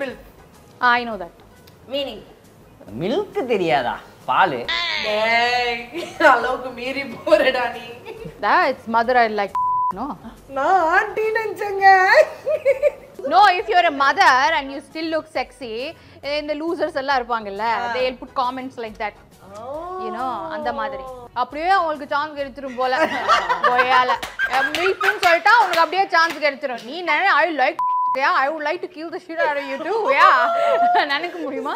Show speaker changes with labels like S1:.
S1: Milk
S2: I know that
S1: meaning
S3: milk தெரியாதா? பால்.
S1: அளவுக்கு மீறி போறடா நீ.
S2: That it's mother I like no?
S1: நான் ஆண்டி நினைச்சேங்க.
S2: No if you're a mother and you still look sexy இந்த losers எல்லாம் இருப்பாங்கல்ல they'll put comments like that. You know அந்த மாதிரி. அப்படியே அவங்களுக்கு சான்ஸ் கிடைச்சிரும் போல. போயால. மில்க்னு சொல்லிட்டா உங்களுக்கு அப்படியே சான்ஸ் கிடைச்சிரும். நீ நினை I like I would like to kill the shit out of you too yeah நினைக்க முடியுமா